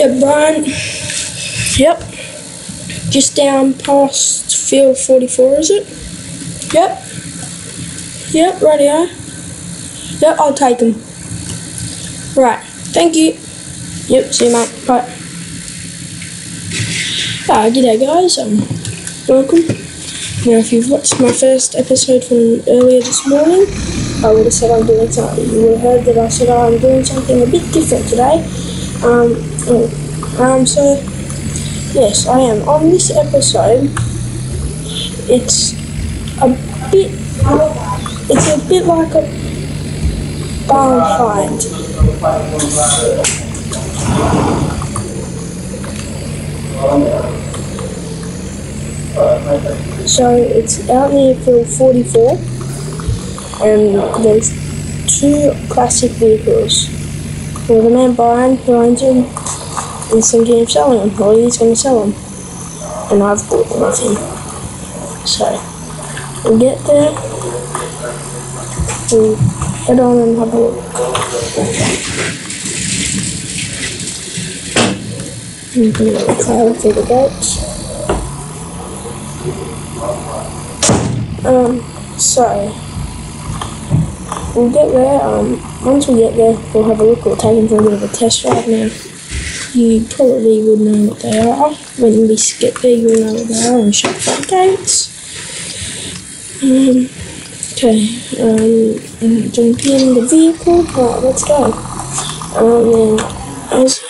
Yep, Brian. Yep. Just down past field 44, is it? Yep. Yep, radio. Yep, I'll take them. Right, thank you. Yep, see you, mate. Bye. Ah, g'day, guys. Um, welcome. Now, if you've watched my first episode from earlier this morning, I would have said I'm doing something. You would have heard that I said oh, I'm doing something a bit different today. Um, oh, um, so, yes, I am. On this episode, it's a bit, it's a bit like a barn find. So it's out near field 44, and there's two classic vehicles. Well, the man buying who owns them is thinking of selling them, or he's going to sell them, and I've bought them off him. So we'll get there, we'll head on and have a look. I'm going to try through the gates. Um, so we'll get there. Um, once we get there, we'll have a look. We'll take them for a bit of a test drive. Now, you probably would know what they are. When we get there, you'll know what they are and shut front gates. Um, okay. Um, jump in the vehicle. Right, let's go. Um, then as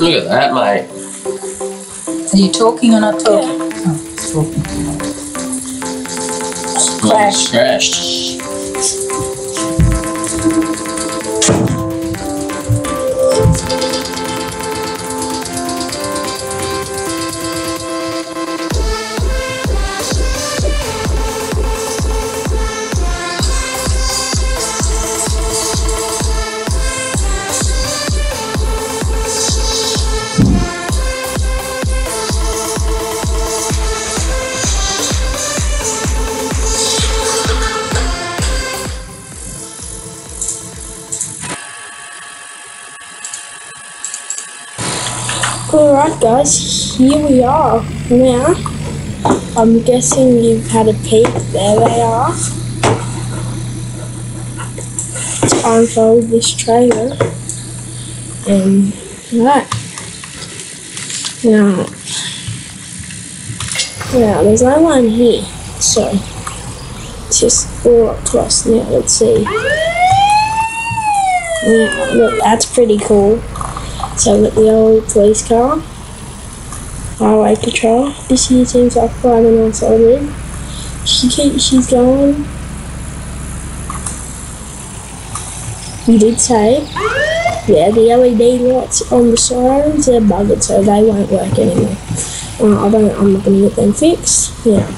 Look at that, mate. Are you talking or not talking? Oh, it's talking. Scratched. Guys, here we are. Now, I'm guessing you've had a peek. There they are. To unfold this trailer. And right. Now, now there's no one here, so it's just all up us now. Let's see. Yeah, look, that's pretty cool. So I've the old police car, highway patrol. This here seems like quite a nice old rig. She keeps, she's going. You did say, yeah, the LED lights on the sirens are buggered, so they won't work anymore. Uh, I don't, I'm not going to get them fixed. Yeah.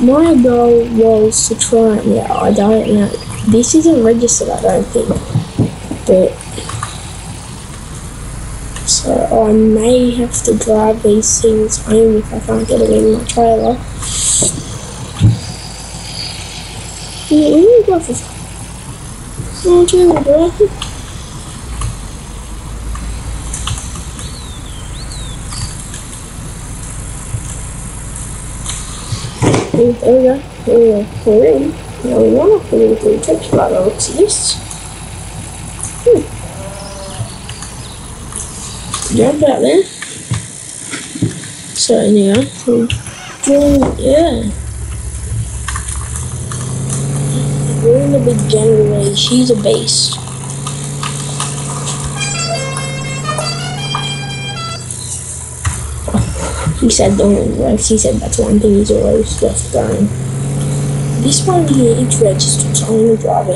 My goal was to try, yeah, I don't know. This isn't registered, I don't think. But, so I may have to drive these things home if I can't get it in my trailer. Yeah, you go for? Oh, trailer, bro. Oh, there we go. There we go. We're in. Now we want to put it text by the looks of this. Hmm. Jump out there. So anyhow, doing, yeah. We're in the big generally. She's a beast. He said don't relax. He said that's one thing he's always left done. This one here, it's registered, so I'm gonna drive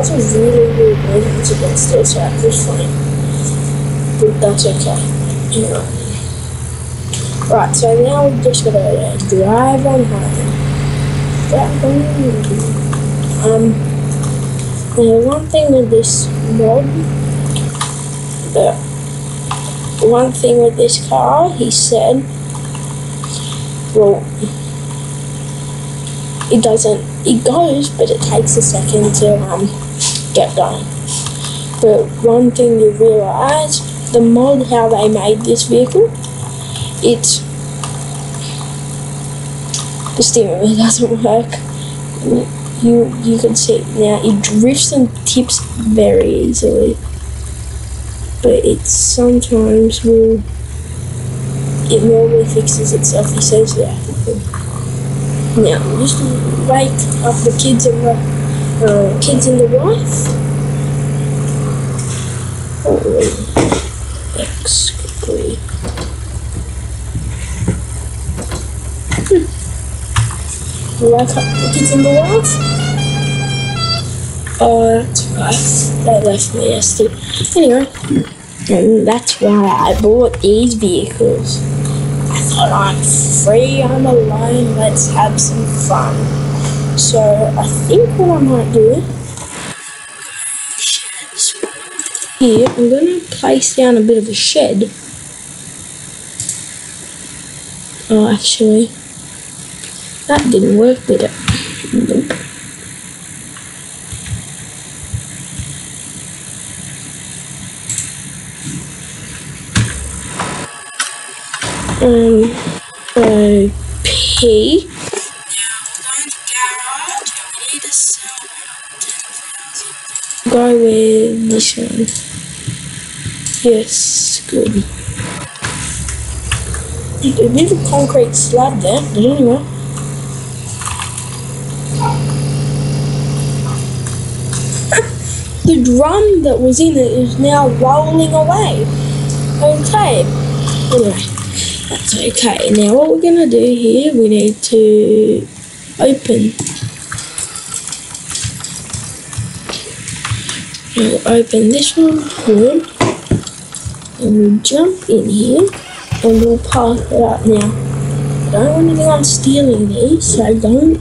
it does really weird movement against it, so just fine but that's okay. You know. Right, so now we're just gonna uh, drive on home. Drive on. Um, now one thing with this mod, the one thing with this car, he said, well, it doesn't, it goes, but it takes a second to um, get going. But one thing you realise, the mod how they made this vehicle, it's the steering wheel doesn't work. You you can see now. It drifts and tips very easily, but it sometimes will. It normally fixes itself. He says that. Now just wake up the kids and uh, kids in the wife. Oh, X quickly. Wake up the kids in the wife. Oh, right. They left me yesterday. Anyway, and that's why I bought these vehicles. I thought I'm free, I'm alone, let's have some fun. So I think what I might do here, I'm gonna place down a bit of a shed. Oh, actually, that didn't work, did it? Nope. Um, okay. Go with this one. Yes, good. A of concrete slab there, but anyway. the drum that was in it is now rolling away. Okay. Anyway, that's okay. Now what we're gonna do here, we need to open. We'll open this one here And we'll jump in here and we'll park it up now. I don't want anyone stealing these, so don't.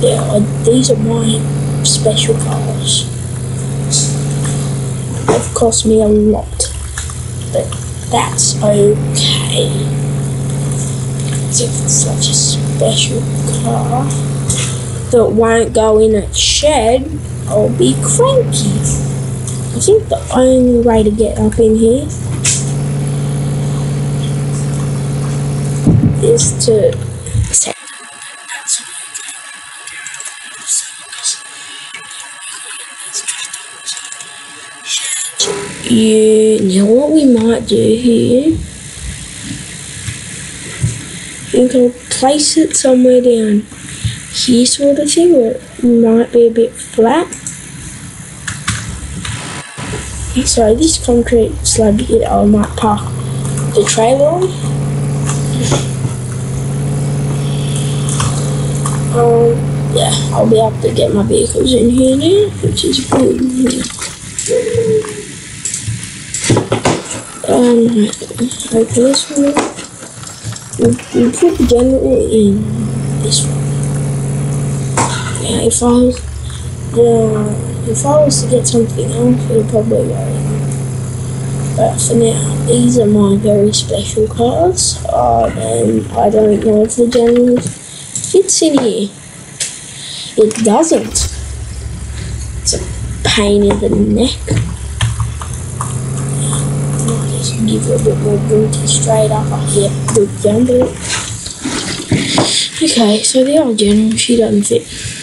Yeah, these are my special cars. They've cost me a lot, but that's okay. It's such a special car that won't go in a shed, I'll be cranky. I think the only way to get up in here is to Yeah, now what we might do here, we can place it somewhere down here sort of it might be a bit flat. So this concrete slab here I might park the trailer on. Um, yeah, I'll be able to get my vehicles in here now, which is good. Um, open this one. We'll put the generator in this one. If I was, if I was to get something else, it'd probably go in. But for now, these are my very special cards. uh, and I don't know if the generator fits in here. It doesn't. It's a pain in the neck. I'll just give it a bit more booty straight up. Oh, yeah, good jump. Okay, so the old general, she doesn't fit.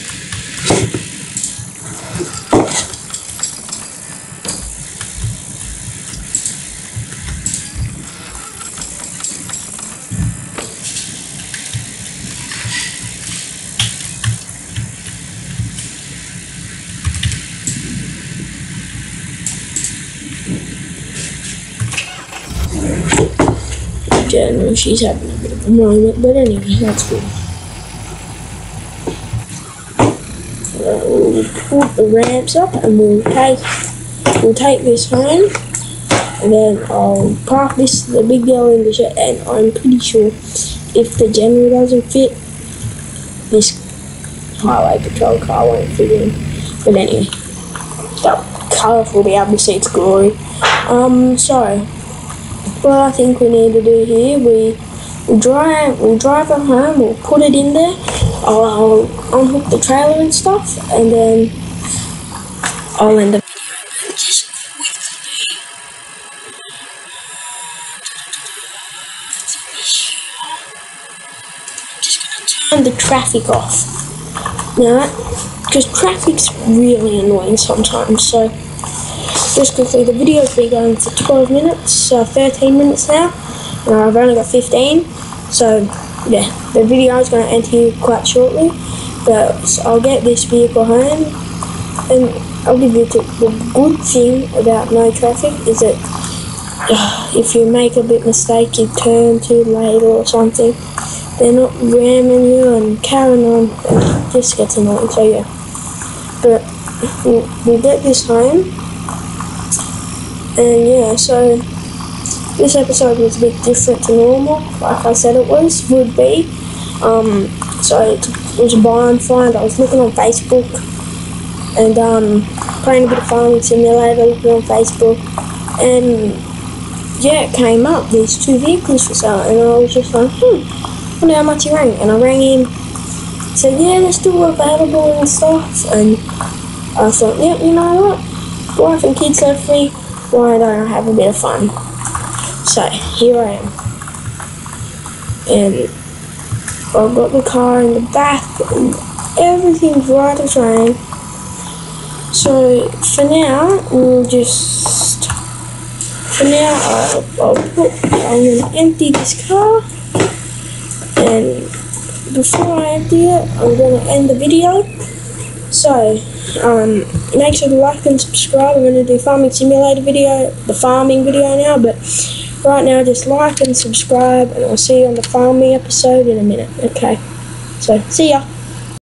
General, she's having a bit of a moment, but anyway, that's cool. We'll put the ramps up and we'll take we'll take this home and then I'll park this the big girl in the shed and I'm pretty sure if the generator doesn't fit this highway patrol car won't fit in. But anyway, that car will be able to see its glory. Um so what I think we need to do here, we drive we'll drive it home, we'll put it in there, I'll, I'll unhook the trailer and stuff, and then I'll end up turn the traffic off. Now, because traffic's really annoying sometimes, so just quickly, the video's been going for 12 minutes, uh, 13 minutes now, and I've only got 15, so yeah, the video is going to end here quite shortly, but I'll get this vehicle home, and I'll give you the, the good thing about no traffic is that uh, if you make a big mistake, you turn too late or something, they're not ramming you and carrying on, just gets annoying, so yeah. But we'll get this home, and yeah, so this episode was a bit different to normal, like I said it was, would be. Um, so it, was a barn find. I was looking on Facebook and um, playing a bit of farming simulator, looking on Facebook, and yeah, it came up. These two vehicles for sale, and I was just like, hmm, wonder how much he rang. And I rang him, said, yeah, they're still available and stuff. And I thought, yep, you know what? Wife and kids left me why don't I have a bit of fun? So here I am. And I've got the car in the back and everything's right as rain. So for now we'll just for now I'll, I'll put I'm gonna empty this car and before I empty it I'm gonna end the video. So um, make sure to like and subscribe. I'm going to do farming simulator video, the farming video now, but right now just like and subscribe, and I'll see you on the farming episode in a minute. Okay, so see ya.